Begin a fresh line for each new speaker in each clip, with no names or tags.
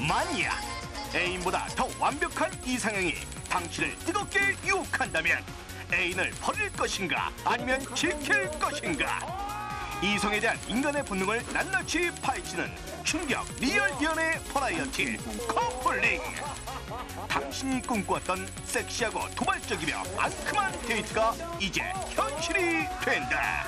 만약 애인보다 더 완벽한 이상형이 당신을 뜨겁게 유혹한다면 애인을 버릴 것인가 아니면 지킬 것인가 이성에 대한 인간의 본능을 낱낱이 파헤치는 충격 real 연애 버라이어티 커플링 당신이 꿈꾸었던 섹시하고 도발적이며 앙큼한 데이트가 이제 현실이 된다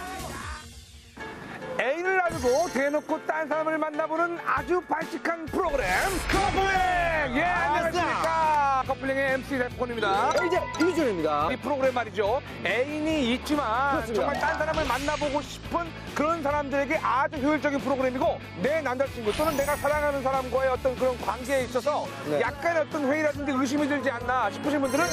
애인을 놔두고 대놓고 딴 사람을 만나보는 아주 발칙한 프로그램 커플링! 예, 안녕하십니까. 커플링의 MC 대포입니다.
이제 이준입니다.
이 프로그램 말이죠. 애인이 있지만
그렇습니다.
정말 딴 사람을 만나보고 싶은 그런 사람들에게 아주 효율적인 프로그램이고 내 남자친구 또는 내가 사랑하는 사람과의 어떤 그런 관계에 있어서
네.
약간의 어떤 회의라든지 의심이 들지 않나 싶으신 분들은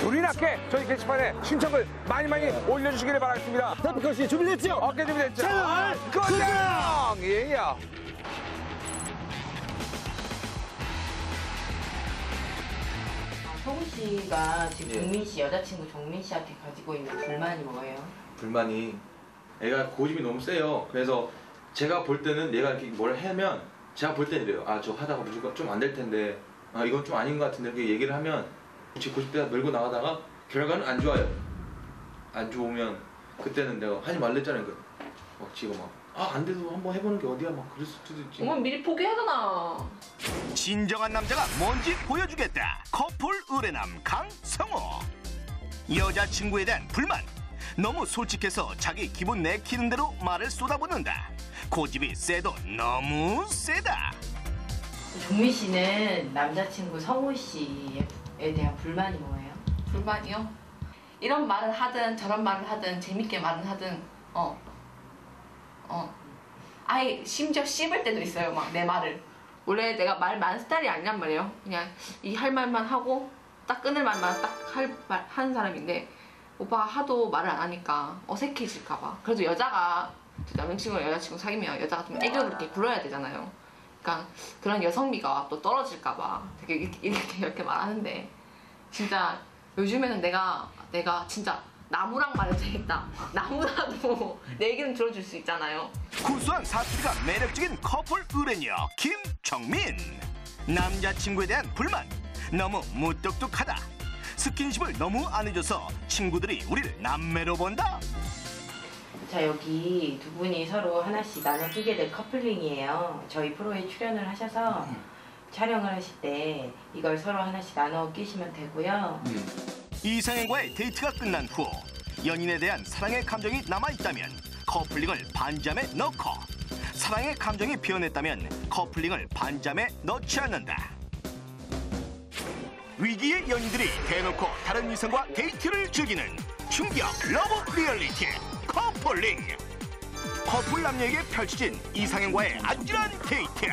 불이 나게 저희 게시판에 신청을 많이 많이 올려주시기를 바라겠습니다.
대표컷 씨 준비됐죠?
어깨 준비됐죠?
채널
고정! 예, 예.
성우 씨가 지금
예.
정민 씨 여자친구 정민 씨한테 가지고 있는 불만이 뭐예요?
불만이 애가 고집이 너무 세요. 그래서 제가 볼 때는 얘가 이렇게 뭘 하면 제가 볼 때는 이래요. 아 저 하다가 무조건 좀 안 될 텐데 아 이건 좀 아닌 것 같은데 이렇게 얘기를 하면 제 고집대가 밀고 나가다가 결과는 안 좋아요. 안 좋으면 그때는 내가 하지 말랬잖아요. 그. 막 지금 막 아 안 돼도 한번 해보는 게 어디야 막 그럴 수도 있지.
엄마 미리 포기하잖아.
진정한 남자가 뭔지 보여주겠다. 커플 의뢰남 강성호. 여자친구에 대한 불만. 너무 솔직해서 자기 기분 내키는 대로 말을 쏟아붓는다. 고집이 세도 너무 세다.
정민 씨는 남자친구 성우 씨에 대한 불만이 뭐예요?
불만이요? 이런 말을 하든 저런 말을 하든 재밌게 말을 하든 어. 어. 아예 심지어 씹을 때도 있어요 막 내 말을. 원래 내가 말 많은 스타일이 아니란 말이에요. 그냥 이 할 말만 하고 딱 끊을 말만 딱할말 하는 사람인데 오빠가 하도 말을 안 하니까 어색해질까봐. 그래도 여자가 남자친구 여자친구 사귀면 여자가 좀 애교를 이렇게 부려야 되잖아요. 그러니까 그런 여성미가 또 떨어질까봐 되게 이렇게, 이렇게 이렇게 말하는데 진짜 요즘에는 내가 내가 진짜 나무랑 말해도 되겠다. 나무라도 내 얘기는 들어줄 수 있잖아요.
구수한 사투리가 매력적인 커플 의뢰녀 김정민. 남자친구에 대한 불만. 너무 무뚝뚝하다. 스킨십을 너무 안 해줘서 친구들이 우리를 남매로 본다.
자 여기 두 분이 서로 하나씩 나눠 끼게 될 커플링이에요. 저희 프로에 출연을 하셔서 촬영을 하실 때 이걸 서로 하나씩 나눠 끼시면 되고요.
이상형과의 데이트가 끝난 후 연인에 대한 사랑의 감정이 남아있다면 커플링을 반지함에 넣고 사랑의 감정이 변했다면 커플링을 반지함에 넣지 않는다. 위기의 연인들이 대놓고 다른 이성과 데이트를 즐기는 충격 love 리얼리티 커플링. 커플 남녀에게 펼쳐진 이상형과의 안전한 데이트.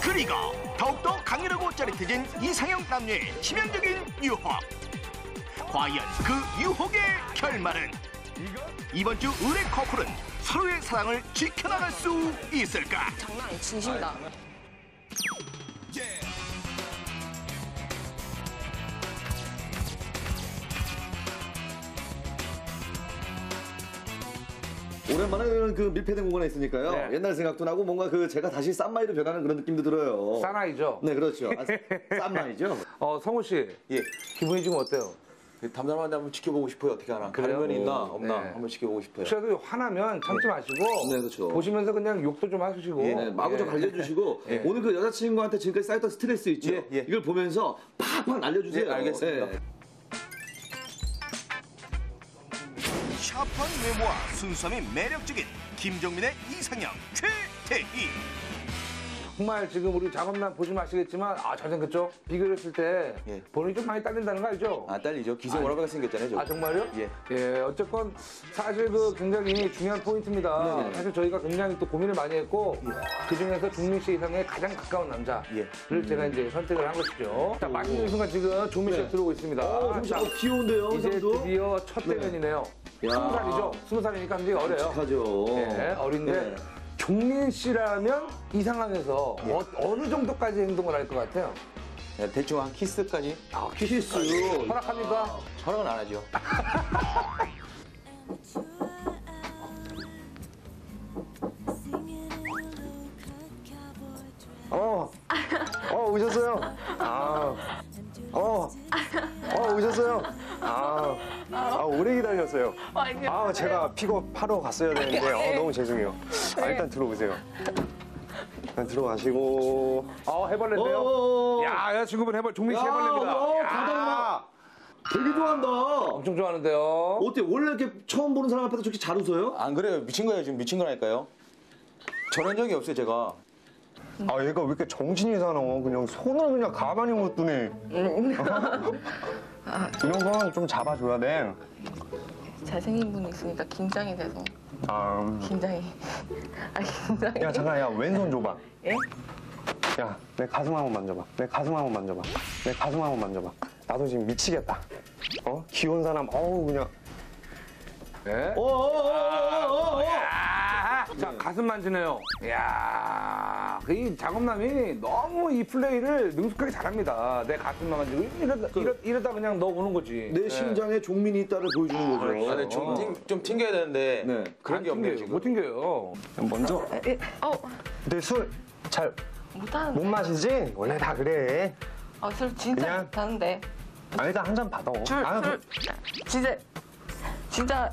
그리고 더욱더 강렬하고 짜릿해진 이상형 남녀의 치명적인 유혹 과연 그 유혹의 결말은 이번 주 의뢰 커플은 서로의 사랑을 지켜나갈 수 있을까?
장난 아니 진심이다.
오랜만에 그 밀폐된 공간에 있으니까요.
네.
옛날 생각도 나고 뭔가 그 제가 다시 쌈마이로 변하는 그런 느낌도 들어요.
사나이죠?
네, 그렇죠. 아, 쌈마이죠.
어, 성우 씨.
예.
기분이 지금 어때요?
담담한데 한번 지켜보고 싶어요. 어떻게 하나.
그래요?
갈면이 있나
오,
없나
네.
한번 지켜보고 싶어요.
혹시라도 화나면 참지 마시고
네, 그렇죠.
보시면서 그냥 욕도 좀 하시고
네, 마구좀
예.
갈려주시고 오늘 그 여자친구한테 지금까지 쌓였던 스트레스 있죠?
예, 예.
이걸 보면서 팍팍 날려주세요.
예, 알겠습니다.
네.
샤프한 외모와 순수함이 매력적인 김정민의 이상형 최태희
정말 지금 우리 작업만 보시면 아시겠지만 아 잘생겼죠? 비교했을 때
예.
본인이 좀 많이 딸린다는 거 알죠?
아 딸리죠. 기세 워낙에 생겼잖아요. 저거.
아 정말요?
예.
예, 어쨌건 사실 그 굉장히 중요한 포인트입니다.
네네.
사실 저희가 굉장히 또 고민을 많이 했고 그 중에서 종민 씨 이상의 가장 가까운 남자를
예.
제가 이제 선택을 한 것이죠. 자, 마지막 순간 지금 종민 씨가
네.
들어오고 있습니다.
어,
자,
어, 귀여운데요,
이제
선수?
드디어 첫 대면이네요.
야.
스무 살이죠? 스무 살이니까 굉장히 어려요.
하죠.
예, 어린데
네.
종민 씨라면 이 상황에서
예.
어, 느 정도까지 행동을 할 것 같아요?
네, 대충 한 키스까지
아, 키스. 허락합니까?
허락은 안 하죠.
어, 어 오셨어요. 아, 어, 어 오셨어요. 아, 아 오래 기다렸어요. 아 제가 픽업하러 갔어야 되는데 어, 너무 죄송해요. 아, 일단 들어오세요. 일단 들어가시고.
어, 해벌레인데요?
어,
야, 여자친구분 해벌, 종민 씨
야,
해벌레입니다.
어,
야,
되게 좋아한다.
엄청 좋아하는데요.
어때? 원래 이렇게 처음 보는 사람 앞에서 저렇게 잘 웃어요?
안 그래요? 미친 거예요. 지금 미친 거라니까요. 저런 적이 없어요, 제가.
아 얘가 왜 이렇게 정신이 사나워? 그냥 손을 그냥 가만히 못 두네. 이런 건 좀 잡아줘야 돼.
잘생긴 분이 있으니까 긴장이 돼서
아, 음.
긴장이. 아 긴장이.
야 잠깐 야 왼손 줘봐.
예?
야, 내 가슴 한번 만져봐. 내 가슴 한번 만져봐. 내 가슴 한번 만져봐. 나도 지금 미치겠다. 어? 귀여운 사람, 어우, 그냥.
네.
어, 어, 어, 어,
자, 가슴 만지네요. 야, 이 작업남이 너무 이 플레이를 능숙하게 잘합니다. 내 가슴만 만지고 이러다, 이러, 이러 다 그냥 너 오는 거지.
내
네.
심장에 종민이 있다를 보여주는 거죠.
아, 네, 좀, 튕, 좀 튕겨야 되는데
네.
그런 안게 없네요. 지금.
못 튕겨요.
먼저.
예, 어
근데 술잘못
못하는데.
마시지? 원래 다 그래.
아, 술 진짜
그냥-
못하는데.
아, 일단 한 잔 받아.
술,
아,
술, 진짜, 진짜,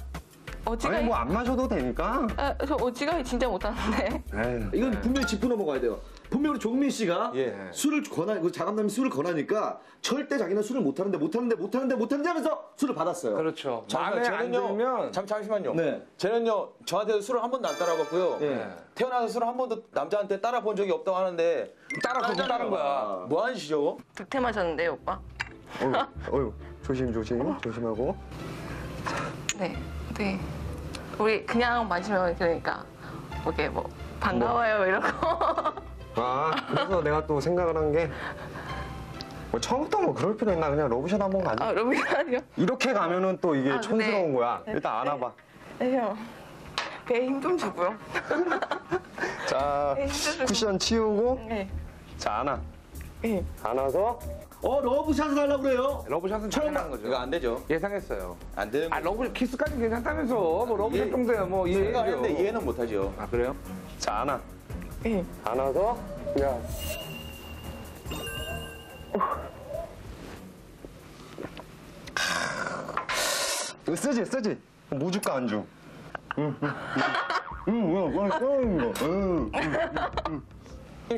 어지간히,
아니, 뭐 안 마셔도 되니까.
아, 저 어지간히 진짜 못하는데.
에이.
이건 분명히 짚고 넘어가야 돼요. 분명히 종민 씨가
예.
술을 권하, 그 자감남이 술을 권하니까 절대 자기는 술을 못하는데 못하는데 못하는데 못하는데 하면서 술을 받았어요.
그렇죠. 마음에 안 들면
잠, 잠시만요.
네.
쟤는요, 저한테도 술을 한 번도 안 따라봤고요.
예.
태어나서 술을 한 번도 남자한테 따라 본 적이 없다고 하는데
따라서 못 따른 거야.
뭐 하는 짓이죠?
득템 하셨는데, 오빠?
어휴, 어휴. 조심, 조심. 조심하고.
네, 네. 우리 그냥 마시면 그러니까, 오케이, 뭐, 반가워요, 이러고.
아, 그래서 내가 또 생각을 한 게. 뭐 처음부터 뭐 그럴 필요 있나? 그냥 러브샷 한번 가자.
아, 러브샷이요?
이렇게 가면은 또 이게
아,
촌스러운
네.
거야. 일단 안아봐.
네, 형. 배에 힘 좀 주고요.
자,
네.
쿠션 치우고.
네.
자, 안아.
네.
안아서.
어, 러브샷을 하려고 그래요?
러브샷은 당연한 거죠.
이거 안 되죠.
예상했어요.
안 되는
아,
거.
러브, 키스까지 괜찮다면서. 뭐 러브샷
예.
정도야, 뭐 이해해요.
생각했는데 이해는 못 하죠.
아, 그래요?
자, 안아.
네.
안아서. 야. 이거 쓰지, 쓰지. 모주가 안주. 응, 응, 응. 응, 응, 응, 응, 응, 응.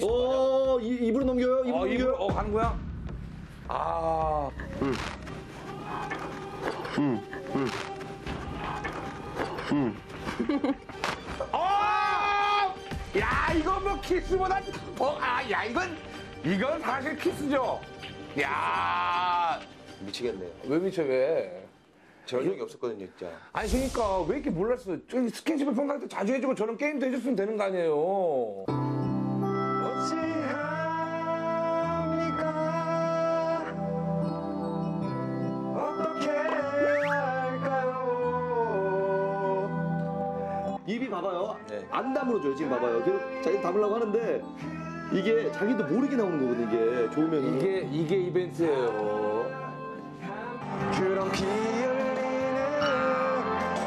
어, 이, 입으로 넘겨요? 입으로
어,
넘겨요?
입으로, 어, 가는 거야? 아. 어! 야, 이거 뭐 키스보다, 어, 아, 야, 이건, 이건 사실 키스죠. 야,
미치겠네요.
왜 미쳐, 왜?
적이 없었거든요, 진짜.
아니, 그러니까, 왜 이렇게 몰랐어? 저기 스킨십을 평상때 자주 해주고 저런 게임도 해줬으면 되는 거 아니에요.
봐봐요.
네.
안 다물어줘요, 지금 봐봐요. 계속 자기 담으려고 하는데 이게 자기도 모르게 나오는 거거든, 이게. 좋으면.
이게, 이게 이벤트예요.
그럼 피 흘리는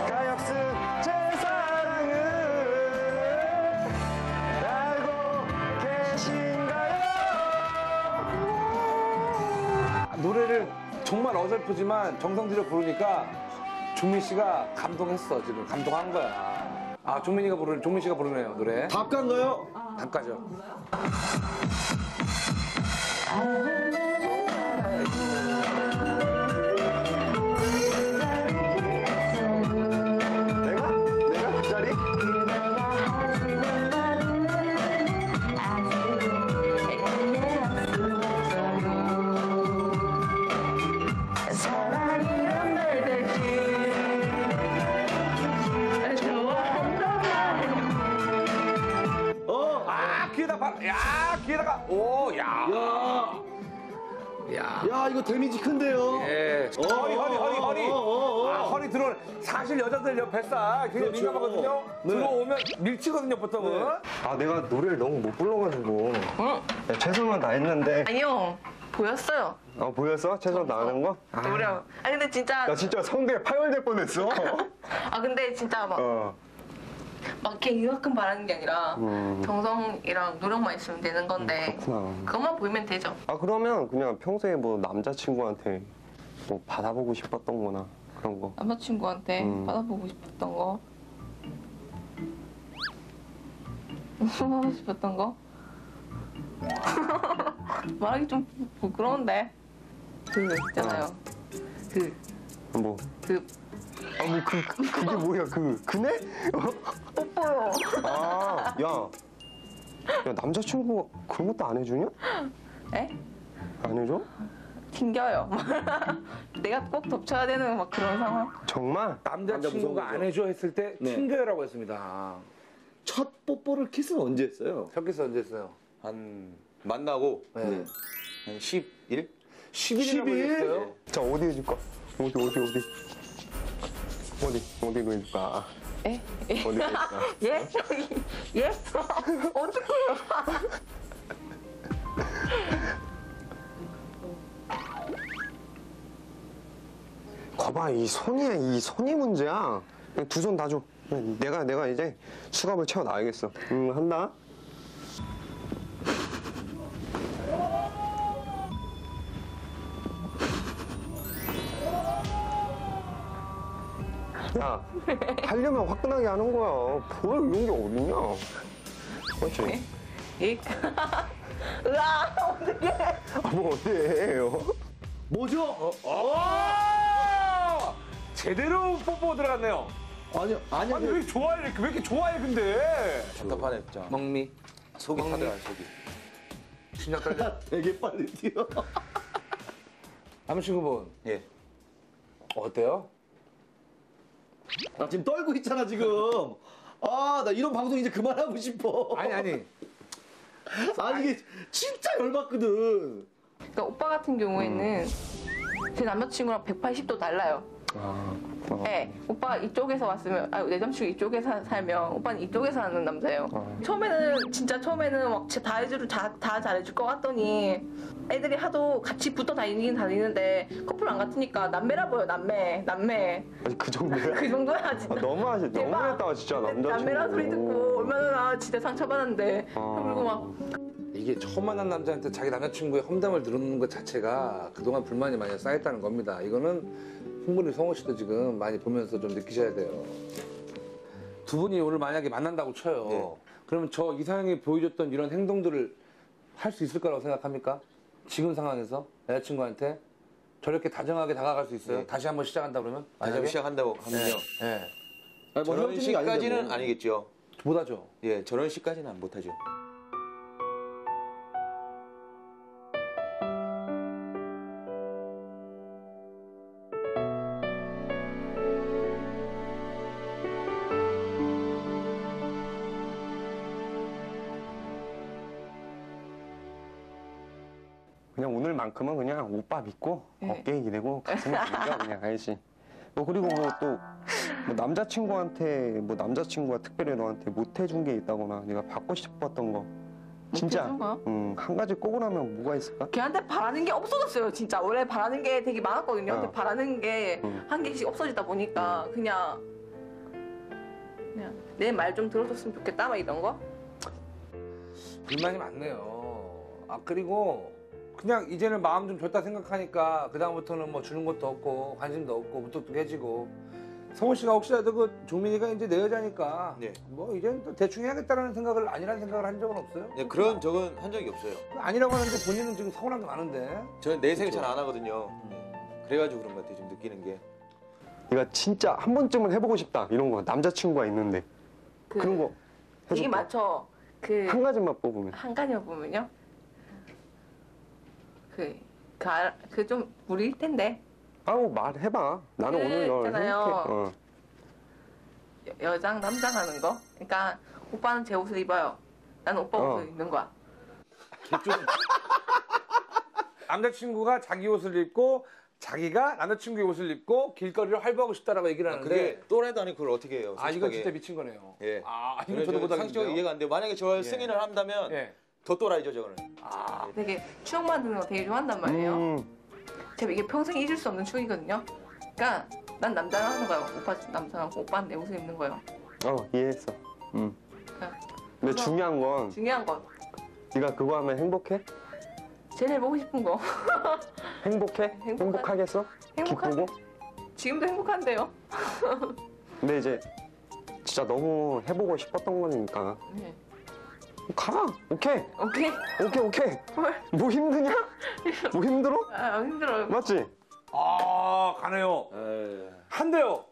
가엾은 제 사랑을 알고 계신가요?
노래를 정말 어설프지만 정성 들여 부르니까 종민 씨가 감동했어 지금 감동한 거야. 아 종민이가 부르 종민 씨가 부르네요 노래.
답가인가요?
단가죠.
내
야
이거 데미지 큰데요.
예.
어,
허리, 허리, 허리, 허리.
어, 어, 어.
아, 허리 들어. 사실 여자들 옆 뱃살 굉장히
그렇죠.
민감하거든요.
네.
들어오면 밀치거든요, 보통은.
네.
아 내가 노래를 너무 못 불러가지고 야, 최선을 다했는데
아니요 보였어요
아 보였어? 최선 다하는 거? 아,
노래 아 근데 진짜
나 진짜 성대 파열될 뻔했어
아 근데 진짜 막
어.
막 이렇게 이만큼 바라는 게 아니라
음.
정성이랑 노력만 있으면 되는 건데
그렇구나.
그것만 보이면 되죠.
아 그러면 그냥 평소에 뭐 남자친구한테 뭐 받아보고 싶었던 거나 그런 거
남자친구한테
음.
받아보고 싶었던 거 받아보고 싶었던 거 말하기 좀 부- 부끄러운데 그 있잖아요 그
뭐
그
아, 뭐, 그, 그, 그게 뭐야, 그, 그네?
뽀뽀요
아, 야. 야, 남자친구 그런 것도 안 해주냐?
에?
안 해줘?
튕겨요 내가 꼭 덮쳐야 되는 막 그런 상황
정말?
남자친구가
남자
안 해줘 했을 때
네.
튕겨요라고 했습니다.
첫 뽀뽀를 키스는 언제 했어요?
혁기서 언제 했어요?
한 만나고
네.
네.
한 10일?
10일이라고
10일?
했어요?
자, 어디 해줄까? 어디, 어디, 어디? 어디, 어디로 해줄까?
에?
어디로 해줄까?
예? 예? 어떡해요
거봐, 이 손이야, 이 손이 문제야. 두 손 다 줘. 내가, 내가 이제 수갑을 채워 놔야겠어. 응, 한다. 야, 하려면 화끈하게 하는 거야. 뭘 이런 게 어딨냐. 그렇지.
이 으아 어떡해
아, 뭐 어때요?
뭐죠?
어! 제대로 뽀뽀 들어갔네요.
아니 아니
아니, 왜 이렇게 좋아해? 왜 이렇게 좋아해, 근데?
답답하네 진짜.
먹미.
속이? 타더라 속이.
심장 떨려.
되게 빨리 뛰어.
남자친구분,
예.
어때요?
나 지금 떨고 있잖아 지금. 아 나 이런 방송 이제 그만하고 싶어.
아니, 아니.
아니 이게 진짜 열받거든.
그러니까 오빠 같은 경우에는 제 남자친구랑 180도 달라요.
아, 어.
네, 오빠 이쪽에서 왔으면, 아, 내 남친구 이쪽에 사, 살면, 오빠는 이쪽에 사는 남자예요.
어.
처음에는, 진짜 처음에는 막 진짜 다 해줄, 다, 다 잘해줄 것 같더니, 애들이 하도 같이 붙어 다니긴 다니는데, 커플 안 같으니까 남매라 보여, 남매, 남매.
아니, 그 정도야?
그 정도야, 진짜.
아, 너무하지,
대박.
너무했다, 진짜, 남자친구.
남매라 소리 듣고, 얼마나 나 진짜 상처받았는데.
아.
그리고 막,
이게 처음 만난 남자한테 자기 남자친구의 험담을 들은 것 자체가 그동안 불만이 많이 쌓였다는 겁니다. 이거는 충분히 성호 씨도 지금 많이 보면서 좀 느끼셔야 돼요. 두 분이 오늘 만약에 만난다고 쳐요.
네.
그러면 저 이상형이 보여줬던 이런 행동들을 할 수 있을 거라고 생각합니까? 지금 상황에서 여자친구한테 저렇게 다정하게 다가갈 수 있어요?
네.
다시 한번 시작한다 그러면?
다시
만약에?
시작한다고 하면요.
네.
아니, 뭐
저런 식까지는
뭐.
아니겠죠.
못 하죠.
예, 저런 식까지는 못하죠.
만큼은 그냥 오빠 믿고
네.
어깨 기대고 가슴에 안겨 그냥 알지. 뭐 그리고 뭐또 뭐 남자친구한테 뭐 남자친구가 특별히 너한테 못 해준 게 있다거나 네가 받고 싶었던 거 진짜
해준 거요?
음, 한 가지 꼽으라면 뭐가 있을까?
걔한테 바라는 게 없어졌어요, 진짜. 원래 바라는 게 되게 많았거든요.
어.
근데 바라는 게
음.
한 개씩 없어지다 보니까 그냥 그냥 내 말 좀 들어줬으면 좋겠다 막 이런 거.
불만이 많네요. 아 그리고 그냥 이제는 마음 좀 줬다 생각하니까 그 다음부터는 뭐 주는 것도 없고 관심도 없고 무뚝뚝해지고 성훈 씨가 혹시라도 그 종민이가 이제 내 여자니까
네.
뭐 이제는 또 대충 해야겠다라는 생각을 아니라는 생각을 한 적은 없어요?
네, 그런 적은 한 적이 없어요.
아니라고 하는데 본인은 지금 서운한 게 많은데
저는 내생 잘안 하거든요. 예. 그래가지고 그런 것 같아요. 좀 느끼는 게.
네가 진짜 한 번쯤은 해보고 싶다 이런 거 남자친구가 있는데
그,
그런 거
이게
해줄게.
맞죠.
그한 가지만 뽑으면
한 가지만 보면요. 그, 그, 알- 그 좀 무리일 텐데.
아우 말해봐 나는
그
오늘 널
있잖아요.
행복해 어.
여, 여장, 남장 하는 거. 그러니까 오빠는 제 옷을 입어요. 나는 오빠
어.
옷을 입는 거야.
남자친구가 자기 옷을 입고 자기가 남자친구의 옷을 입고 길거리를 활보하고 싶다라고 얘기를 하는데
그게 또래도 아니고 그걸 어떻게 해요?
아 이건
솔직하게.
진짜 미친 거네요.
예.
아 이거
저는
저도 못하겠는데요.
상식적으로 이해가 안 돼요. 만약에 저 승인을 한다면
예.
더 또라이죠 저거는.
되게 추억 만드는 거 되게 좋아한단 말이에요.
음.
제가 이게 평생 잊을 수 없는 추억이거든요. 그러니까 난 남자랑 하는 거예요. 오빠 남자랑 오빠는 내 옷을 입는 거예요.
어 이해했어. 음.
아.
근데 중요한 건
중요한 건
네가 그거 하면 행복해?
제일 해보고 싶은 거.
행복해?
행복하-
행복하겠어?
행복한
기쁘고?
지금도 행복한데요.
근데 이제 진짜 너무 해보고 싶었던 거니까
네.
가라. 오케이.
오케이.
오케이 오케이.
뭘?
뭐 힘드냐? 뭐 힘들어?
아 힘들어요.
맞지?
아 가네요.
에이.
한대요.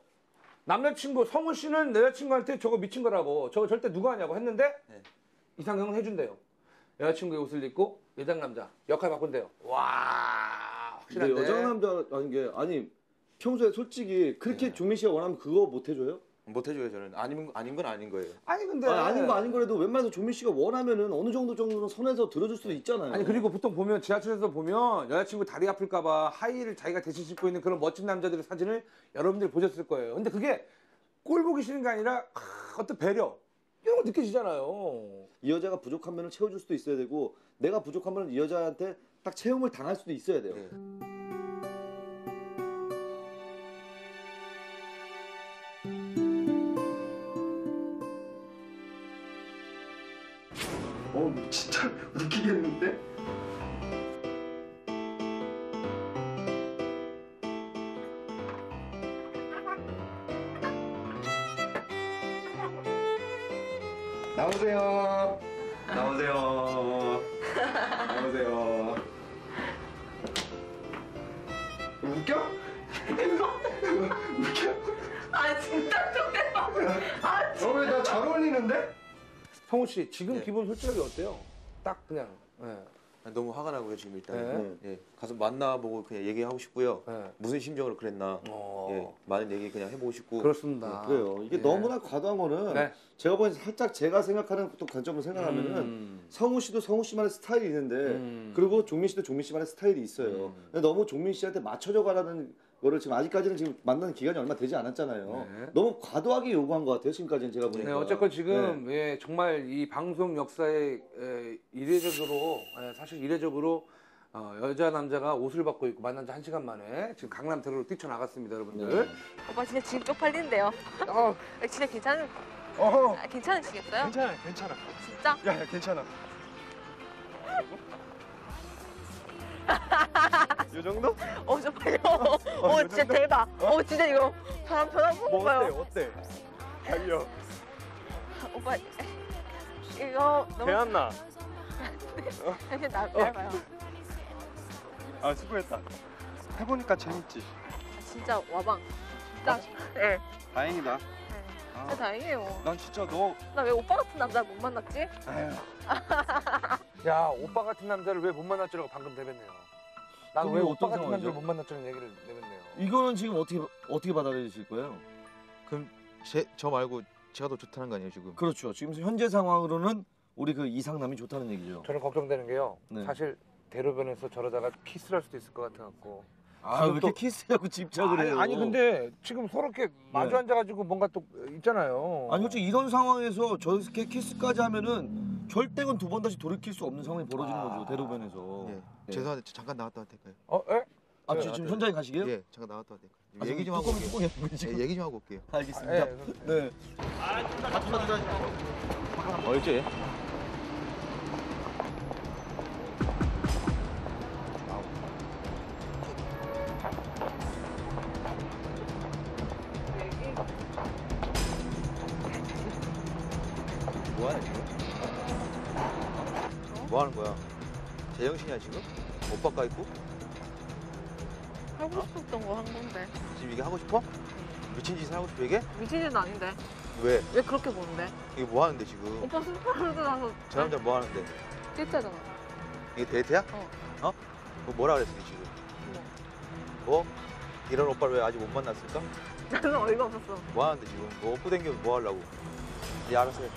남자친구 성우 씨는 여자친구한테 저거 미친 거라고 저거 절대 누가 하냐고 했는데
네.
이상형은 해준대요. 여자친구의 옷을 입고 여장 남자 역할 바꾼대요. 와
근데
확실한데.
여자 남자 아닌 게 아니 평소에 솔직히 그렇게 종민 씨가 원하면 그거 못 해줘요?
못 해줘요 저는. 아닌 아닌 건 아닌 거예요.
아니 근데
아니, 아닌 거 아닌 거라도 웬만해서 종민 씨가 원하면은 어느 정도 정도는 선에서 들어줄 수도 있잖아요.
아니 그리고 보통 보면 지하철에서 보면 여자친구 다리 아플까봐 하이힐을 자기가 대신 신고 있는 그런 멋진 남자들의 사진을 여러분들이 보셨을 거예요. 근데 그게 꼴 보기 싫은 게 아니라 아, 어떤 배려 이런 거 느껴지잖아요.
이 여자가 부족한 면을 채워줄 수도 있어야 되고 내가 부족하면 이 여자한테 딱 채용을 당할 수도 있어야 돼요.
네.
어 진짜 웃기겠는데? 나오세요. 나오세요. 나오세요. 웃겨? 웃겨?
아 진짜 좋겠다. 아
어, 왜나잘 어울리는데?
성우 씨 지금
네.
기분 솔직하게 어때요? 딱 그냥. 예.
너무 화가 나고요 지금 일단.
네.
예. 가서 만나보고 그냥 얘기하고 싶고요.
네.
무슨 심정으로 그랬나.
어.
예. 많은 얘기 그냥 해보고 싶고.
그렇습니다.
그래요. 이게
예.
너무나 과도한 거는
네.
제가 보기엔 살짝 제가 생각하는 또 관점으로 생각하면은
음.
성우 씨도 성우 씨만의 스타일이 있는데
음.
그리고 종민 씨도 종민 씨만의 스타일이 있어요.
음.
근데 너무 종민 씨한테 맞춰져 가라는 거를 지금 아직까지는 지금 만나는 기간이 얼마 되지 않았잖아요.
네.
너무 과도하게 요구한 것 같아요. 지금까지는 제가 보니까.
네, 어쨌건 지금 예, 정말 이 방송 역사에 에, 이례적으로 예, 사실 이례적으로 어, 여자 남자가 옷을 벗고 있고 만난 지 한 시간 만에 지금 강남 대로로 뛰쳐나갔습니다, 여러분들.
오빠 진짜 지금 쪽팔린데요.
어,
진짜 괜찮은
어,
아, 괜찮으시겠어요?
괜찮아, 괜찮아.
진짜?
야, 야, 괜찮아. 이 정도?
어 정말요? 어 진짜 대박. 어 진짜 이거 사람 편한
뭐
건가요?
어때? 어때? 달려.
오빠 이거 너무
대안나.
사실 나 짧아요.
아, 수고했다. 해보니까 재밌지.
진짜 와방. 진짜. 네.
다행이다.
진짜 다행이에요.
난 진짜 너.
나 왜 오빠 같은 남자 못 만났지?
야, 오빠 같은 남자를 왜 못 만났지라고 방금 내뱉네요. 난왜
그건
오빠
어떤
같은
상황이죠?
남자를 못 만났지라는 얘기를 내뱉네요.
이거는 지금 어떻게 어떻게 받아들이실 거예요?
그럼 제, 저 말고 제가 더 좋다는 거 아니에요 지금?
그렇죠. 지금 현재 상황으로는 우리 그 이상남이 좋다는 얘기죠.
저는 걱정되는 게요.
네.
사실 대로변에서 저러다가 키스를 할 수도 있을 것 같아 갖고.
아, 왜
또-
이렇게 키스하고 집착을
아니,
해요?
아니 근데 지금 서로 이렇게 마주 앉아가지고 뭔가 또 있잖아요.
아니 솔직히 이런 상황에서 저렇게 키스까지 하면은 절대 두 번 다시 돌이킬 수 없는 상황이 벌어지는
아.
거죠 대로변에서.
예.
예.
죄송한데 저 잠깐 나갔다 와도 될까요?
어, 에?
아
네,
지금 지금 현장에 가시게요?
예, 잠깐 나갔다 와도 될까요?
아,
얘기 좀 하고
뚜껑이
올게요.
뚜껑이 지금.
예, 얘기 좀 하고 올게요.
알겠습니다.
예.
네.
얼지? 제정신이야 지금? 오빠가 있고?
하고 싶었던 거 한 건데.
지금 이게 하고 싶어? 미친 짓을 하고 싶어 이게?
미친 짓은 아닌데.
왜?
왜 그렇게 보는데?
이게 뭐 하는데 지금?
오빠 스파르도 나서
저 남자 뭐 하는데?
찔짜잖아.
이게 데이트야?
어.
어? 뭐 뭐라 그랬어 니 지금? 뭐? 이런 오빠를 왜 아직 못 만났을까?
나는 어이가 없었어.
뭐 하는데 지금? 뭐 업고 댕겨 뭐 하려고? 예 알았어 해.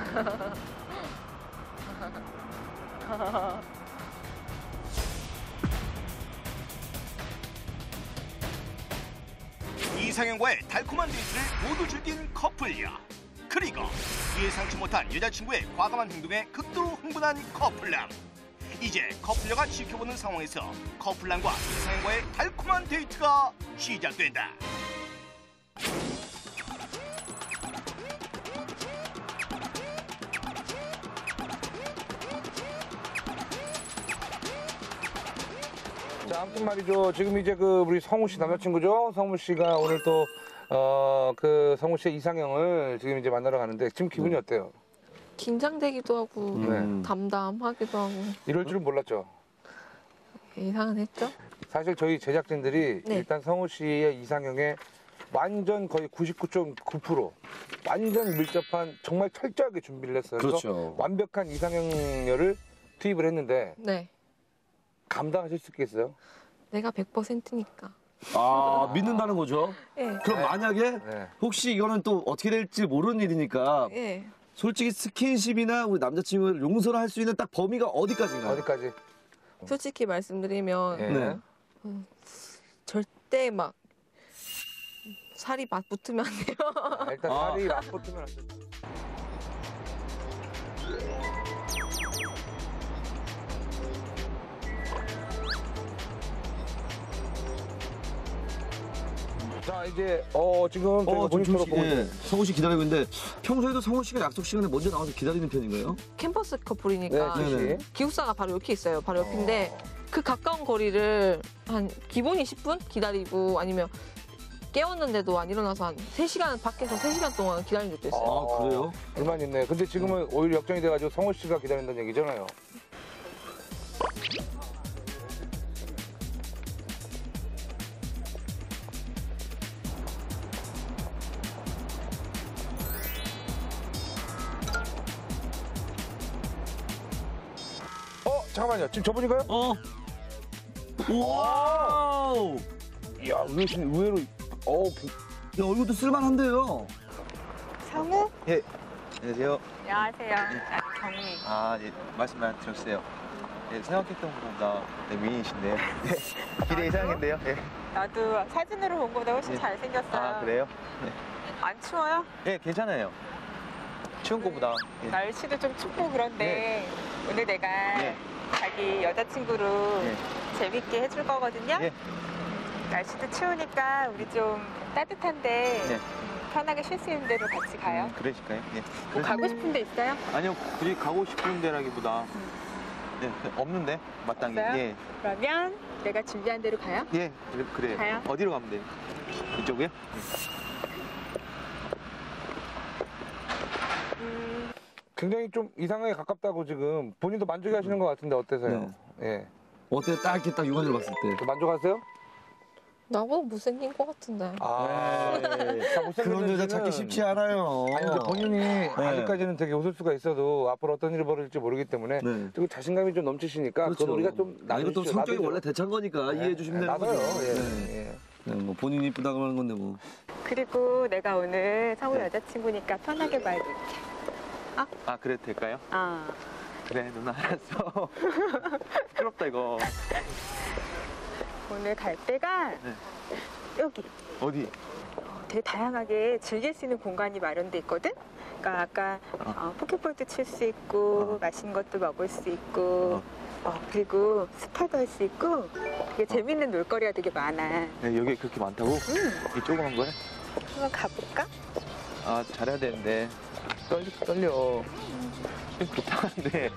이상형과의 달콤한 데이트를 모두 즐긴 커플녀. 그리고 예상치 못한 여자친구의 과감한 행동에 극도로 흥분한 커플남. 이제 커플녀가 지켜보는 상황에서 커플남과 이상형과의 달콤한 데이트가 시작된다.
아무튼 말이죠. 지금 이제 그 우리 성우 씨 남자친구죠. 성우 씨가 오늘 또 어, 그 성우 씨의 이상형을 지금 이제 만나러 가는데 지금 기분이 어때요?
긴장되기도 하고
네.
담담하기도 하고
이럴 줄은 몰랐죠.
이상은 했죠?
사실 저희 제작진들이
네.
일단 성우 씨의 이상형에 완전 거의 99.9% 완전 밀접한 정말 철저하게 준비를 했어요. 그래서
그렇죠.
완벽한 이상형녀를 투입을 했는데
네.
감당하실 수 있겠어요?
내가 100%니까.
아 믿는다는 거죠.
예.
그럼 만약에
네.
혹시 이거는 또 어떻게 될지 모르는 일이니까
예.
솔직히 스킨십이나 우리 남자친구를 용서를 할 수 있는 딱 범위가 어디까지인가요?
어디까지?
솔직히 말씀드리면
예.
네.
절대 막 살이 막 붙으면 안 돼요.
아, 일단
아.
살이 맞붙으면 안 돼. 자 이제 어 지금 저희가
어, 지금
모니터로
씨,
보고
예,
있는
성우 씨 기다리고 있는데 평소에도 성우 씨가 약속 시간에 먼저 나와서 기다리는 편인가요?
캠퍼스
네,
커플이니까
지시.
네네.
기숙사가 바로 옆에 있어요. 바로 옆인데 그 가까운 거리를 한 기본이 10분 기다리고 아니면 깨웠는데도 안 일어나서 한 3시간 밖에서 3시간 동안 기다린 적도 있어요.
아, 그래요?
불만 있네. 근데 지금은 오히려 역정이 돼가지고 성호 씨가 기다린다는 얘기잖아요. 잠깐만요. 지금 저분인가요?
어. 와우.
이야 의외신 의외로 어
야, 얼굴도 쓸만한데요.
성우?
예, 안녕하세요.
안녕하세요. 아, 경미.
아, 예, 말씀만 들었어요. 예, 생각했던 것보다 네, 미인이신데요. 네, 기대 이상인데요. 예.
나도 사진으로 본 것보다 훨씬
예.
잘생겼어요.
아, 그래요?
안 추워요?
예, 괜찮아요. 추운 것보다. 예.
날씨도 좀 춥고 그런데 오늘 내가
예.
자기 여자친구로
예.
재밌게 해줄 거거든요.
예.
날씨도 추우니까 우리 좀 따뜻한데
예.
음, 편하게 쉴 수 있는 데로 같이 가요.
음, 그러실까요? 예.
뭐 가고 싶은 데 있어요?
아니요, 굳이 가고 싶은 데라기보다 네, 없는데 마땅히.
없어요?
예,
그러면 내가 준비한 대로 가요?
예, 그래, 그래요.
가요?
어디로 가면 돼요? 이쪽이요?
음,
굉장히 좀 이상하게 가깝다고 지금 본인도 만족하시는 것 같은데 어때서요? 예.
어때? 딱 이렇게 딱 육안으로 봤을 때.
그 만족하세요?
나보다 못생긴 것 같은데.
아, 자, 못생긴
그런 여자 찾기 쉽지 않아요.
아니 근데 본인이 아직까지는 되게 웃을 수가 있어도 앞으로 어떤 일이 벌어질지 모르기 때문에
네.
그 자신감이 좀 넘치시니까 그건 우리가 좀
아니, 이것도
놔두시죠.
성격이
놔두죠.
원래 대찬 거니까 이해해 주시면 되는
맞아요.
거죠.
예.
네.
예.
네, 뭐 본인이 이쁘다고 하는 건데 뭐.
그리고 내가 오늘 성우
네.
여자친구니까 편하게 말해줄게.
아, 그래도 될까요?
아,
그래, 누나 알았어. 시끄럽다, 이거.
오늘 갈 데가
네.
여기.
어디?
되게 다양하게 즐길 수 있는 공간이 마련돼 있거든. 그러니까 아까
어.
어, 포켓볼도 칠 수 있고
어.
맛있는 것도 먹을 수 있고 어, 그리고 스파도 할 수 있고 되게 재밌는 놀거리가 되게 많아.
네, 여기 그렇게 많다고?
음,
이 조그만 거야?
한번 가볼까?
아, 잘해야 되는데. 떨려, 떨려. 부탁한데.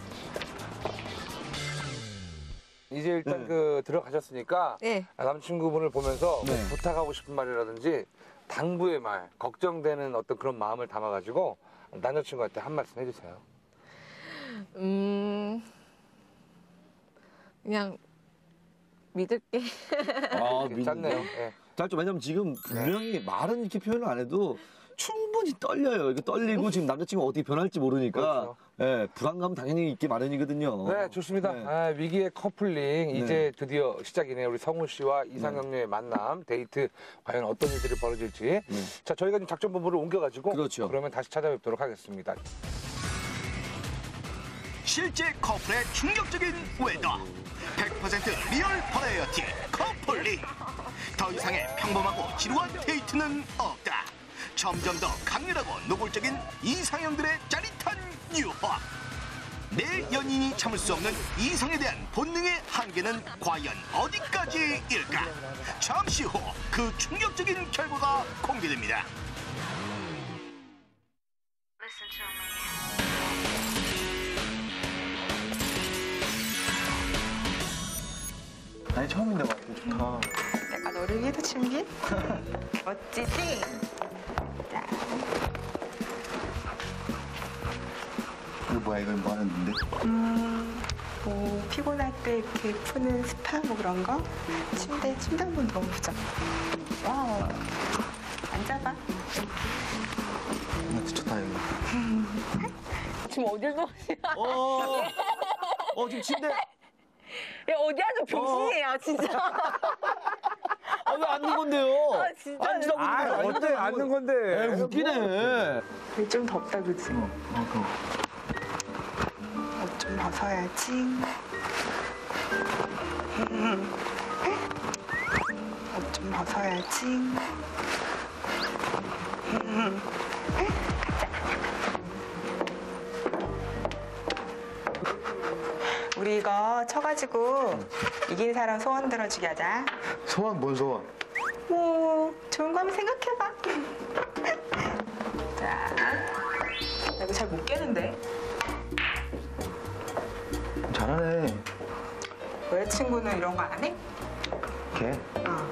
이제 일단
네.
그 들어가셨으니까
네.
남친구분을 보면서 뭐
네.
부탁하고 싶은 말이라든지 당부의 말, 걱정되는 어떤 그런 마음을 담아가지고 남자친구한테 한 말씀 해주세요.
음, 그냥 믿을게.
아,
괜찮네요. 예.
짧죠. 왜냐면 지금 분명히 말은 이렇게 표현을 안 해도 충분히 떨려요. 이게 떨리고 지금 남자친구가 어떻게 변할지 모르니까
그렇죠.
예, 불안감 당연히 있기 마련이거든요.
네, 좋습니다.
네.
아, 위기의 커플링 이제 드디어 시작이네요. 우리 성우 씨와 이상형녀의 만남, 데이트 과연 어떤 일들이 벌어질지.
네.
자, 저희가 지금 작전 본부를 옮겨가지고
그렇죠.
그러면 다시 찾아뵙도록 하겠습니다.
실제 커플의 충격적인 외도 100% real 버라이어티 커플링 더 이상의 평범하고 지루한 데이트는 없다 점점 더 강렬하고 노골적인 이상형들의 짜릿한 유혹 내 연인이 참을 수 없는 이성에 대한 본능의 한계는 과연 어디까지일까 잠시 후 그 충격적인 결과가 공개됩니다
아니 처음인데 막 좋다.
내가 너를 위해서 준비? 멋지지? 자,
이거 뭐야 이거 뭐 하는 건데?
음, 뭐 피곤할 때 이렇게 푸는 스파 뭐 그런 거? 침대 침대 한번 누워보자. 와우. 앉아봐.
아, 좋다 이거.
지금 어딜 누우시나?
어, 어 지금 침대.
야, 어디 앉아 병신이야, 진짜.
아, 왜 앉는 건데요?
아, 진짜.
앉으라고
아,
그러는데
어때?
앉는
앉는
거-
건데.
에이, 웃기네.
여기 좀 덥다 그지?
어, 그럼.
옷좀 벗어야지. 옷 좀 벗어야지. 이거 쳐가지고 이긴 사람 소원 들어주게 하자.
소원 뭔 소원?
뭐 좋은 거 한번 생각해봐. 자, 나 이거 잘 못 깨는데.
잘하네.
여자친구는 이런 거 안 해?
걔
어.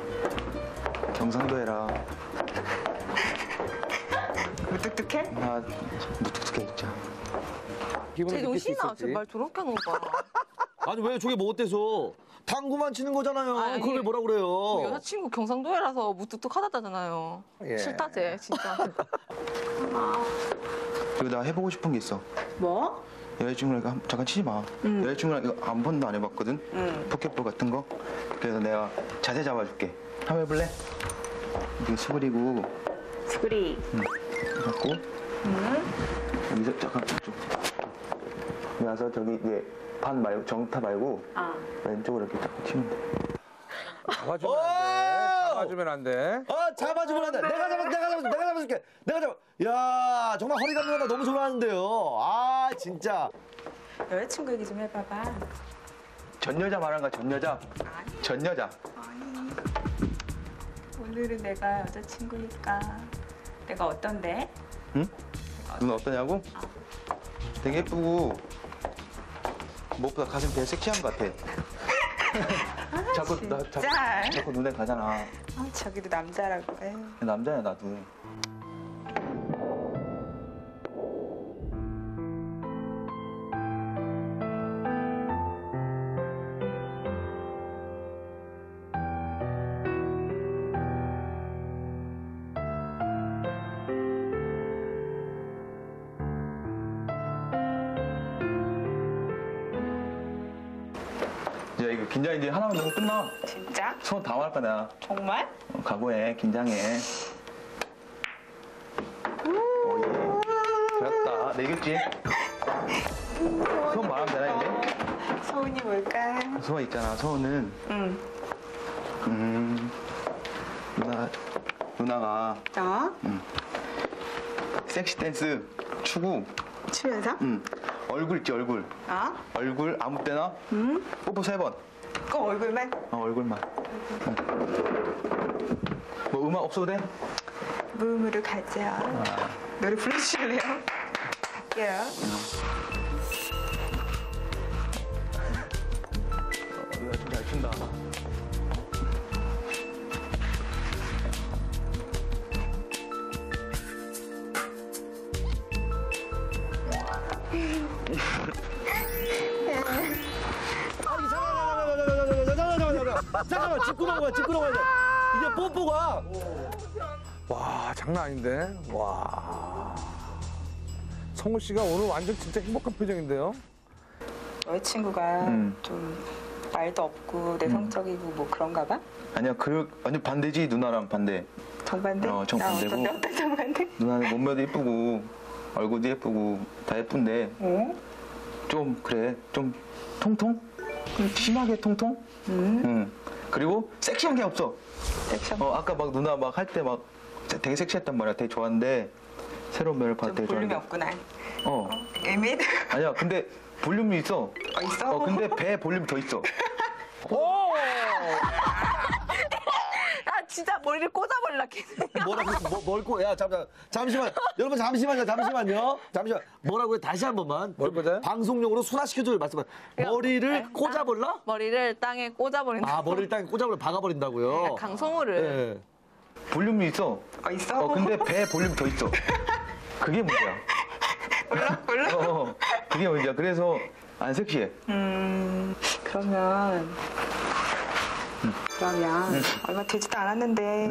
경상도 해라.
무뚝뚝해?
나 무뚝뚝해 진짜.
쟤 노신아,
있었지.
제발 저렇게 하는 거 봐.
아니 왜 저게 뭐 어때서? 당구만 치는 거잖아요.
아니,
그걸 왜 뭐라 그래요?
우리 여자친구 경상도에라서 무뚝뚝하다잖아요.
예.
싫다, 쟤, 진짜.
그리고 나 해보고 싶은 게 있어.
뭐?
여자친구랑 한- 잠깐 치지 마.
응.
여자친구랑 이거 한 번도 안 해봤거든.
응.
포켓볼 같은 거. 그래서 내가 자세 잡아줄게. 한번 해볼래? 이게 수그리고
수그리.
잡고
응.
여기서 잠깐 좀. 와서 저기 이제 반 말고 정타 말고
아.
왼쪽으로 이렇게 딱 치면 돼.
잡아주면 안 돼. 잡아주면 안 돼.
아 잡아주면 안 돼. 내가 잡아, 내가 잡아, 내가 잡아줄게. 내가 잡아. 야 정말 허리감 누나 너무 좋아하는데요. 아 진짜.
여자친구 얘기 좀 해봐봐.
전 여자 거야, 전 여자.
아니.
전 여자.
아니. 오늘은 내가 여자친구니까. 내가 어떤데?
응? 눈 어떠냐고? 되게 예쁘고 무엇보다 가슴 되게 섹시한 것 같아. 자꾸 나 자꾸,
진짜.
자꾸 눈에 가잖아.
아, 저기도 남자라고 해.
남자야 나도. 하나만 넣으면 끝나.
진짜?
손다 말할 거야.
정말?
어, 각오해, 긴장해. 오예. 잘했다. 내 이겼지? 소원 말하면 되나, 이제?
소은이 뭘까?
소원 있잖아. 소원은,
응.
음, 누나, 누나가
어?
섹시 댄스 추고,
추면서?
음, 얼굴 있지, 얼굴.
어?
얼굴 아무 때나
응?
뽀뽀 세 번.
꼭 얼굴만?
어, 얼굴만. 응. 뭐 음악 없어도 돼?
무음으로 가자. 노래 불러주실래요? 갈게요.
누나 좀잘 춘다.
잠깐만 짚고 넘어가 짚고 넘어가야 돼. 이게 뽀뽀가
와, 장난 아닌데? 와. 성우 씨가 오늘 완전 진짜 행복한 표정인데요?
여자친구가
음.
좀 말도 없고 내성적이고 뭐 그런가 봐?
아니야, 그, 완전 반대지, 누나랑 반대.
정반대?
어, 정반대고.
나 어떤, 어떤 정반대?
누나는 몸매도 예쁘고, 얼굴도 예쁘고, 다 예쁜데,
어?
좀 그래 좀 통통? 심하게 통통? 응. 그리고 섹시한 게 없어.
섹션
어 아까 막 누나 막 할 때 막 되게 섹시했단 말이야. 되게 좋았는데 새로운 면을 봤을 좀때
볼륨이
좋았는데.
없구나.
어
애매해.
아니야 근데 볼륨이 있어.
어, 있어?
어 근데 배 볼륨 더 있어.
아 진짜 머리를 꽂아버릴라 걔.
뭐라고 뭐, 뭘 꼬? 야 잠깐 잠시만 여러분 잠시만요 잠시만요 잠시만 뭐라고요 다시 한 번만
뭘 꽂아요?
방송용으로 순화시켜줘요 말씀만 머리를 꽂아볼라?
머리를 땅에 꽂아버린다.
아 머리를 땅에 꽂아버려 박아 버린다고요?
강성우를.
예.
볼륨이 있어.
어, 있어?
어 근데 배 볼륨 더 있어. 그게 문제야.
몰라? 몰라?
어 그게 문제야. 그래서 안 섹시해.
음, 그러면. 그러면 얼마 되지도 않았는데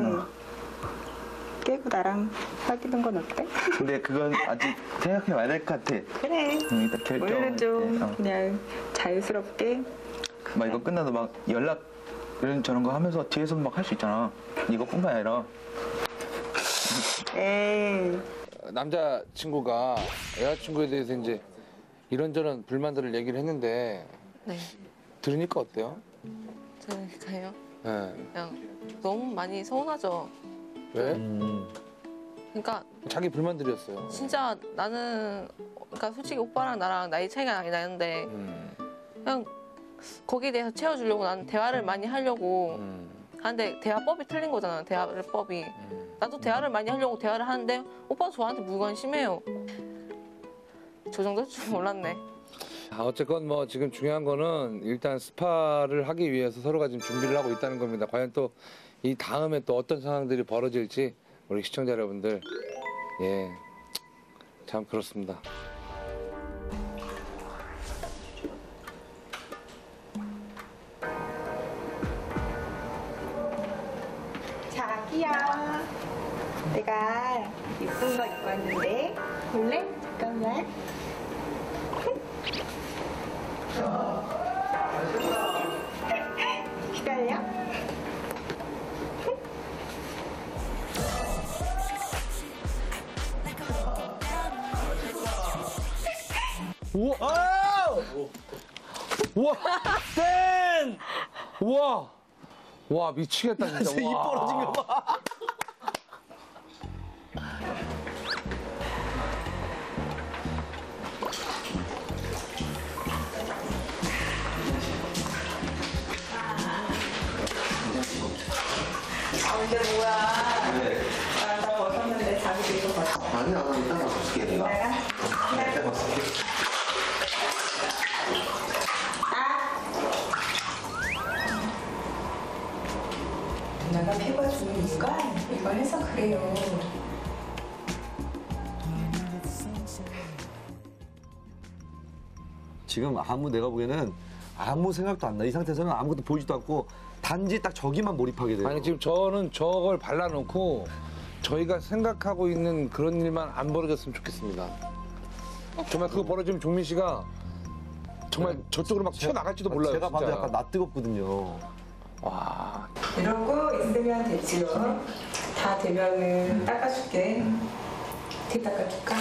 깨고 나랑 사귀는 건 어때?
근데 그건 아직 생각해 봐야 될 것 같아.
그래.
응, 일단 결정.
오늘은 좀
어.
그냥 자유스럽게
막 이거 끝나도 막 연락 이런 저런 거 하면서 뒤에서 막 할 수 있잖아. 이거뿐만 아니라
에이
남자 친구가 여자친구에 대해서 이제 이런저런 불만들을 얘기를 했는데
네.
들으니까 어때요?
그러니까요.
네.
그냥 너무 많이 서운하죠.
왜?
음.
그러니까
자기 불만들이었어요.
진짜 나는 그러니까 솔직히 오빠랑 나랑 나이 차이가 많이 나는데
음,
그냥 거기에 대해서 채워주려고 나는 대화를 많이 하려고
음,
하는데 대화법이 틀린 거잖아. 대화법이.
음.
나도 대화를 많이 하려고 대화를 하는데 오빠 저한테 무관심해요. 저 정도일 줄 몰랐네.
아, 어쨌건 뭐 지금 중요한 거는 일단 스파를 하기 위해서 서로가 지금 준비를 하고 있다는 겁니다. 과연 또 이 다음에 또 어떤 상황들이 벌어질지 우리 시청자 여러분들 예 참 그렇습니다.
자기야 내가 예쁜 거 입고 왔는데 볼래? 잠깐만
우와
아!
우와 땡 우와 와 미치겠다 진짜
입
우와.
벌어진 거 봐.
아 이게 뭐야 아, 나 벗었는데 자기도 이거 벗어
아니야 이따가 볼게 내가. 이따가
그래요
지금 아무 내가 보기에는 아무 생각도 안 나. 이 상태에서는 아무것도 보이지도 않고 단지 딱 저기만 몰입하게 돼요.
아니 지금 저는 저걸 발라놓고 저희가 생각하고 있는 그런 일만 안 벌어졌으면 좋겠습니다. 정말 그거 벌어지면 종민 씨가 정말 저쪽으로 막 튀어나갈지도 몰라요.
제가 봐도
진짜.
약간 낯 뜨겁거든요.
와
이러고 있으면 되지요 다 되면은 닦아줄게 뒤 닦아줄까?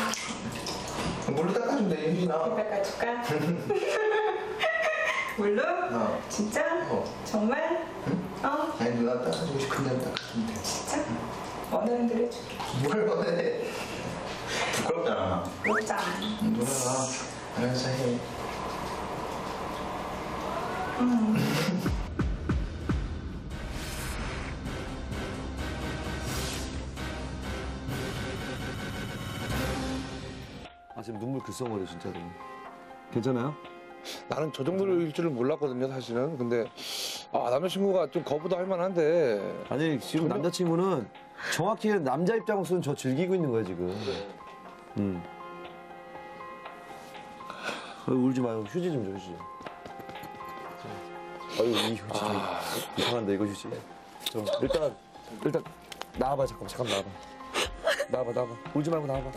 물로 닦아주면
돼뒤
유진아.
닦아줄까? 물로?
어.
진짜?
어.
정말? 어?
아니 누나 닦아주고 싶은데 닦아주면 돼.
진짜? 원하는 대로 해줄게
뭘 원해? 부끄럽잖아.
먹자
누나가 알아서 해.
아 지금 눈물 글썽거려 진짜로. 괜찮아요?
나는 저 정도일 줄은 몰랐거든요 사실은. 근데 아 남자친구가 좀 거부도 할 만한데
아니 지금 남자친구는 정확히 남자 입장으로서는 저 즐기고 있는 거예요 지금. 음. 어, 울지 마요. 휴지 좀 줘, 휴지. 아유, 이 휴지 좀 이상한데, 이거 휴지. 좀, 일단, 일단, 나와봐, 잠깐 만, 잠깐 나와봐. 나와봐, 나와봐. 울지 말고 나와봐.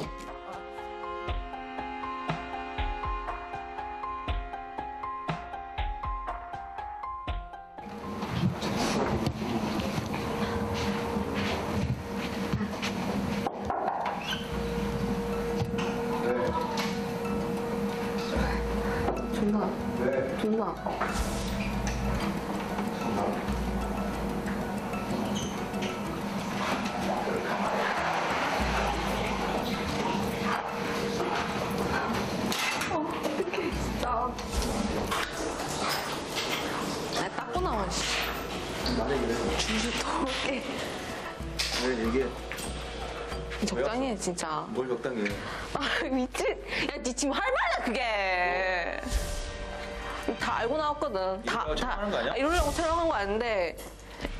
알고 나왔거든. 다,
이러려고 촬영하는 거 아니야?
아, 이러려고 촬영한 거 아닌데,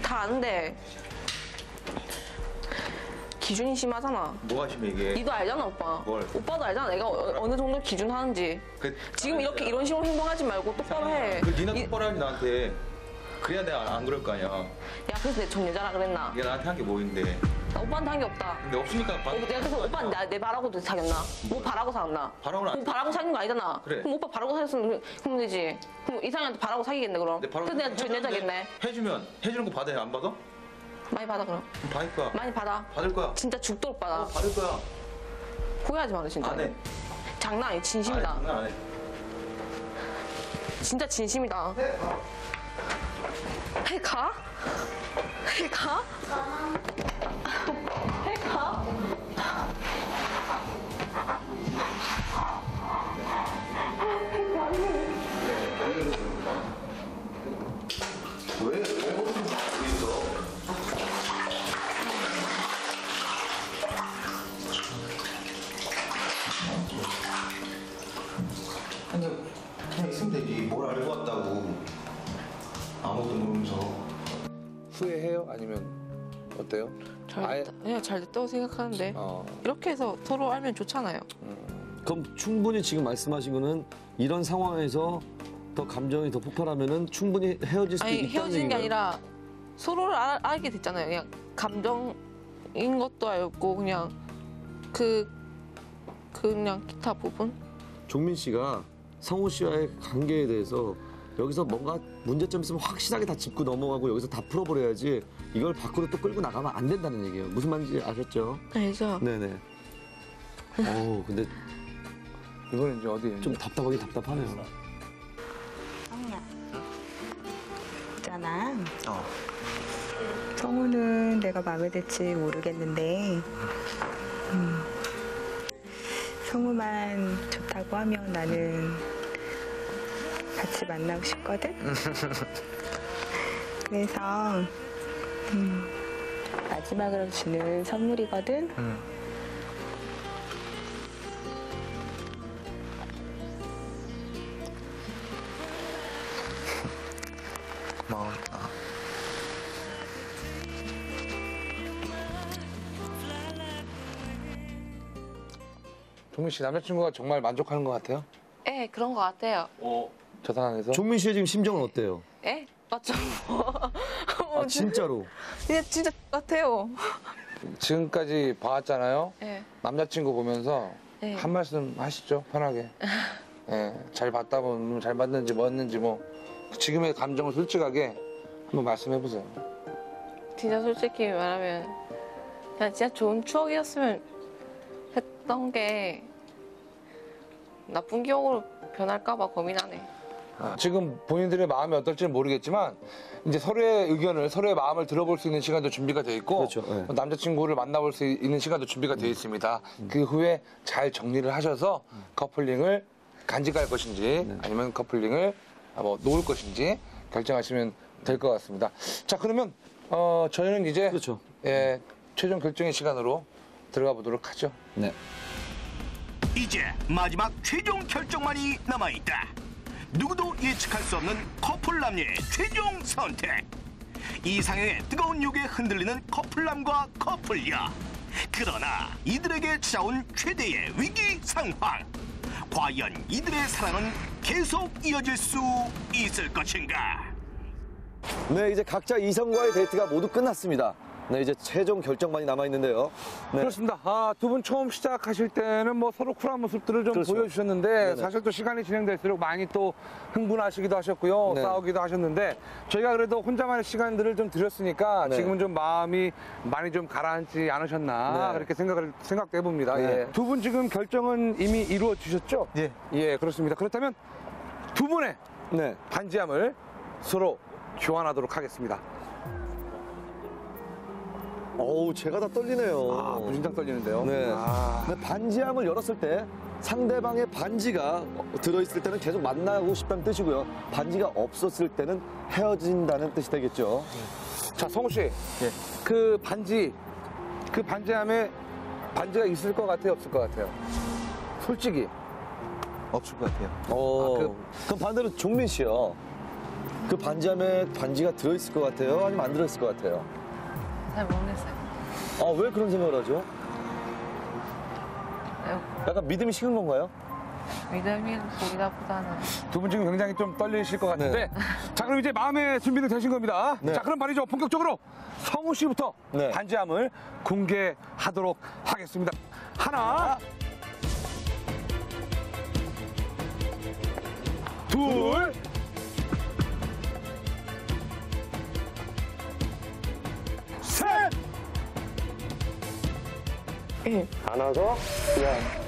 다 아는데. 기준이 심하잖아.
뭐가 심해 이게.
니도 알잖아, 오빠.
뭘?
오빠도 알잖아, 내가 어, 느 정도 기준 하는지.
그-
지금 이렇게 이런 식으로 행동하지 말고 똑바로 해.
그 니나
이-
똑바로 하지 나한테. 그래야 내가 안, 안 그럴 거 아니야.
야, 그래서 내 전 여자라 그랬나?
이게 나한테 한 게 뭐인데.
나 오빠한테 한 게 없다.
근데 없으니까 바,
어, 내가 그래서 오빠는 나, 내 바라고도 사귀었나? 뭐 바라고 사귀었나?
바라고는 안
그럼 바라고 사귄 거 아니잖아.
그래.
그럼 오빠 바라고 사귀었으면 그럼 되지. 그럼 이상한테 바라고 사귀겠네 그럼.
근데 바로
그래서 내가 전 여자겠네.
해주면 해주는 거 받아야 안 받아?
많이 받아 그럼.
그럼 받을 거야.
많이 받아.
받을 거야.
진짜 죽도록 받아.
어, 받을 거야.
후회하지 마, 너 진짜.
안 해.
장난 아니,
안 해.
진심이다.
장난 안 해.
진짜 진심이다. 해 가? 해 가? 해 가?
그냥 그냥 있으면 되지. 뭘 알고 왔다고. 아무것도 모르면서.
후회해요? 아니면 어때요?
잘 됐다. 그냥 잘 됐다고 생각하는데
어.
이렇게 해서 서로 알면 좋잖아요.
그럼 충분히 지금 말씀하신 거는 이런 상황에서 더 감정이 더 폭발하면은 충분히 헤어질 수도
아니
있다는
헤어지는 게
얘기인가요?
아니라 서로를 알, 알게 됐잖아요. 그냥 감정인 것도 알고 그냥 그 그냥 기타 부분
종민 씨가 성우 씨와의 관계에 대해서 여기서 뭔가 문제점 있으면 확실하게 다 짚고 넘어가고 여기서 다 풀어버려야지 이걸 밖으로 또 끌고 나가면 안 된다는 얘기예요. 무슨 말인지 아셨죠?
알죠?
네네. 어 근데
이번엔 이제 어디에?
좀 답답하긴 답답하네요.
성우야. 있잖아.
어.
성우는 내가 마음에 들지 모르겠는데, 음, 성우만 좋다고 하면 나는 같이 만나고 싶거든? 그래서, 음, 마지막으로 주는 선물이거든?
고마웠다.
종민 씨 남자친구가 정말 만족하는 것 같아요?
예, 그런 것 같아요.
저 상황에서?
종민 씨의 지금 심정은 어때요?
예? 맞죠?
아 진짜로?
예, 진짜 같아요.
지금까지 봐왔잖아요.
예.
남자친구 보면서
네.
한 말씀 하시죠 편하게. 예, 잘 봤다 보면 잘 봤는지 뭐였는지 뭐 지금의 감정을 솔직하게 한번 말씀해 보세요.
진짜 솔직히 말하면 그냥 진짜 좋은 추억이었으면 했던 게 나쁜 기억으로 변할까봐 고민하네.
지금 본인들의 마음이 어떨지는 모르겠지만 이제 서로의 의견을 서로의 마음을 들어볼 수 있는 시간도 준비가 돼 있고
그렇죠, 네.
남자친구를 만나볼 수 있는 시간도 준비가 돼 있습니다. 그 후에 잘 정리를 하셔서 커플링을 간직할 것인지 아니면 커플링을 뭐 놓을 것인지 결정하시면 될 것 같습니다. 자 그러면 어, 저희는 이제
그렇죠.
예, 최종 결정의 시간으로 들어가 보도록 하죠.
네.
이제 마지막 최종 결정만이 남아있다. 누구도 예측할 수 없는 커플남녀의 최종 선택. 이상형의 뜨거운 욕에 흔들리는 커플남과 커플녀. 그러나 이들에게 찾아온 최대의 위기 상황. 과연 이들의 사랑은 계속 이어질 수 있을 것인가?
네, 이제 각자 이성과의 데이트가 모두 끝났습니다. 네, 이제 최종 결정만이 남아 있는데요. 네.
그렇습니다. 아, 두 분 처음 시작하실 때는 뭐 서로 쿨한 모습들을 좀
그렇죠.
보여주셨는데
네네.
사실 또 시간이 진행될수록 많이 또 흥분하시기도 하셨고요.
네.
싸우기도 하셨는데 저희가 그래도 혼자만의 시간들을 좀 드렸으니까
네.
지금은 좀 마음이 많이 좀 가라앉지 않으셨나
네.
그렇게 생각을 생각도 해봅니다.
네.
예. 두 분 지금 결정은 이미 이루어지셨죠?
예.
예, 그렇습니다. 그렇다면 두 분의
네.
반지함을 서로 교환하도록 하겠습니다.
어우, 제가 다 떨리네요.
아, 무진장 떨리는데요.
네.
아,
근데 반지함을 열었을 때 상대방의 반지가 들어있을 때는 계속 만나고 싶다는 뜻이고요. 반지가 없었을 때는 헤어진다는 뜻이 되겠죠.
자, 성우 씨.
예.
그 반지, 그 반지함에 반지가 있을 것 같아요? 없을 것 같아요? 솔직히.
없을 것 같아요.
어,
아, 그-
그럼 반대로 종민 씨요. 그 반지함에 반지가 들어있을 것 같아요? 아니면 안 들어있을 것 같아요?
잘 모르겠어요.
아, 왜 그런 생각을 하죠? 약간 믿음이 식은 건가요?
믿음이 보기보다는
두 분 지금 굉장히 좀 떨리실 것 같은데. 자, 그럼 이제 마음의 준비는 되신 겁니다.
네.
자, 그럼 말이죠. 본격적으로 성우 씨부터
네.
반지함을 공개하도록 하겠습니다. 하나, 둘,
하나 더. 야.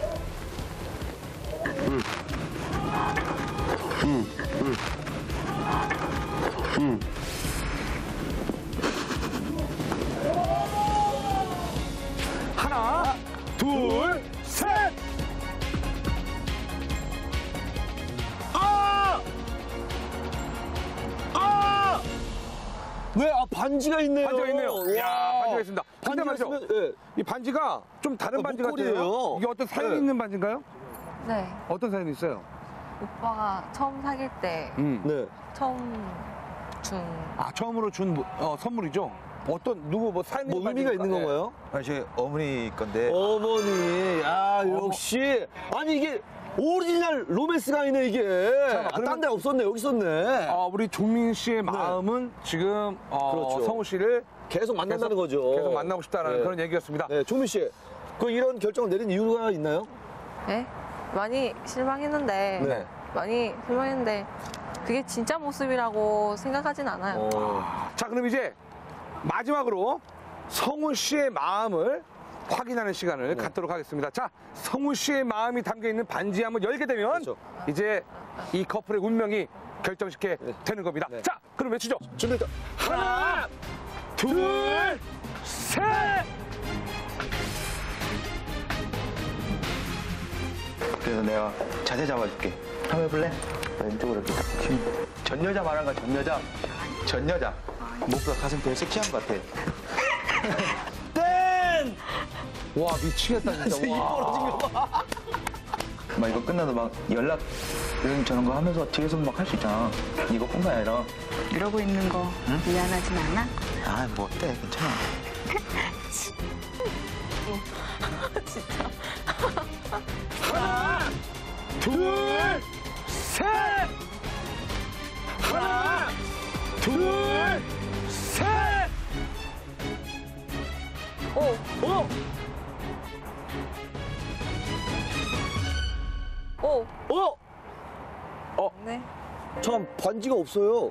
하나, 둘, 셋! 아! 아!
네, 아, 반지가 있네요.
반지가 있네요. 이야,
와.
반지가 있습니다. 근데
반지가
말이죠.
있으면, 예.
이 반지가 좀 다른
어,
반지 같아요.
목걸이에요.
이게 어떤 사연 이
네.
있는 반지인가요?
네
어떤 사연이 있어요?
오빠가 처음 사귈 때
음.
네.
처음 준
아, 처음으로 준 어, 선물이죠? 어떤, 누구 뭐 사연
뭐 의미가 있는
네.
건가요?
아니, 제 어머니 건데.
어머니, 아, 역시. 아니, 이게 오리지널 로맨스가 아니네, 이게. 아,
그러면-
딴데 없었네, 여기 있었네.
어, 우리 종민 씨의 마음은 지금 어,
네. 그렇죠.
성우 씨를
계속 만난다는
계속-
거죠.
계속 만나고 싶다는
네.
그런 얘기였습니다.
네, 종민 씨. 그 이런 결정을 내린 이유가 있나요?
네? 많이 실망했는데
네.
많이 실망했는데 그게 진짜 모습이라고 생각하진 않아요.
어.
자, 그럼 이제 마지막으로 성우 씨의 마음을 확인하는 시간을
네.
갖도록 하겠습니다. 자, 성우 씨의 마음이 담겨 있는 반지함을 열게 되면
그렇죠.
이제 이 커플의 운명이 결정짓게
네.
되는 겁니다.
네.
자, 그럼 외치죠.
준비,
하나, 둘, 셋!
그래서 내가 자세 잡아줄게. 한번 해볼래? 나 왼쪽으로 이렇게 딱 힘. 전 여자 말한 거야, 전 여자. 전 여자. 목보다 가슴 되게 섹시한 것 같아.
땡!
와, 미치겠다, 진짜.
입 벌어진 거 봐.
막 이거 끝나도 막 연락 이런 저런 거 하면서 뒤에서 막 할 수 있잖아. 이거뿐만 아니라.
이러고 있는 거 미안하진 않아?
아, 뭐 어때? 괜찮아.
하나, 둘,
반지가 없어요.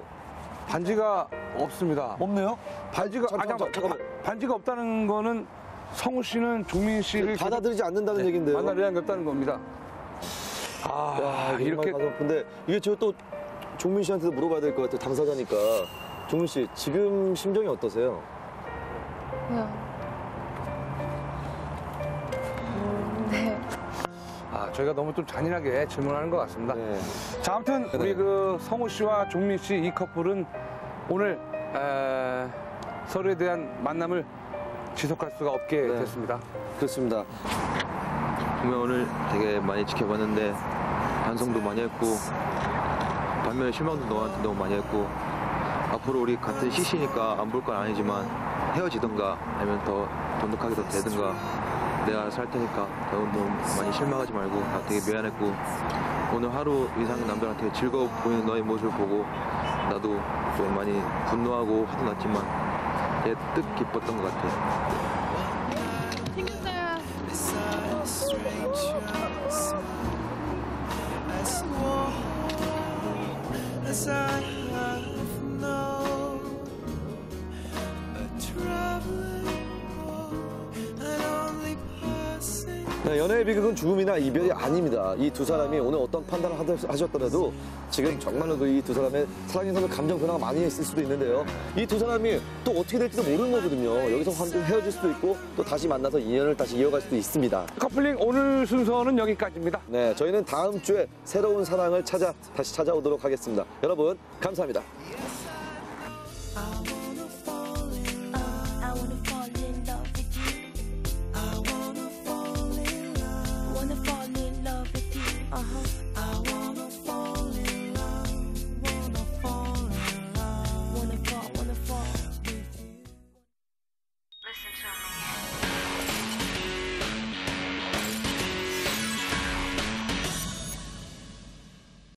반지가 없습니다.
없네요?
반지가
잠깐,
아니,
잠깐, 잠깐만.
바- 반지가 없다는 거는 성우 씨는 종민 씨를
받아들이지 않는다는 얘기인데요.
만날 의향이 없다는 겁니다. 아,
야, 이렇게 아픈데 이게 저또 종민 씨한테도 물어봐야 될 것 같아요. 당사자니까. 종민 씨, 지금 심정이 어떠세요?
그냥
저희가 너무 좀 잔인하게 질문하는 것 같습니다.
네.
자, 아무튼 우리 그 성우 씨와 종민 씨 이 커플은 오늘 에, 서로에 대한 만남을 지속할 수가 없게
네.
됐습니다.
그렇습니다.
보면 오늘 되게 많이 지켜봤는데 반성도 많이 했고 반면에 실망도 너한테 너무 많이 했고 앞으로 우리 같은 CC니까 안 볼 건 아니지만 헤어지든가 아니면 더 돈독하게 더 되든가 내가 살 테니까 너무, 많이 실망하지 말고 나 되게 미안했고 오늘 하루 이상 남들한테 즐거워 보이는 너의 모습을 보고 나도 좀 많이 분노하고 화도 났지만 얘뜻 기뻤던 것 같아.
연애의 비극은 죽음이나 이별이 아닙니다. 이 두 사람이 오늘 어떤 판단을 하더- 하셨더라도 지금 정말로 이두 사람의 사랑에서는 감정 변화가 많이 있을 수도 있는데요. 이 두 사람이 또 어떻게 될지도 모르는 거거든요. 여기서 한번 헤어질 수도 있고 또 다시 만나서 인연을 다시 이어갈 수도 있습니다.
커플링 오늘 순서는 여기까지입니다.
네, 저희는 다음 주에 새로운 사랑을 찾아 다시 찾아오도록 하겠습니다. 여러분, 감사합니다.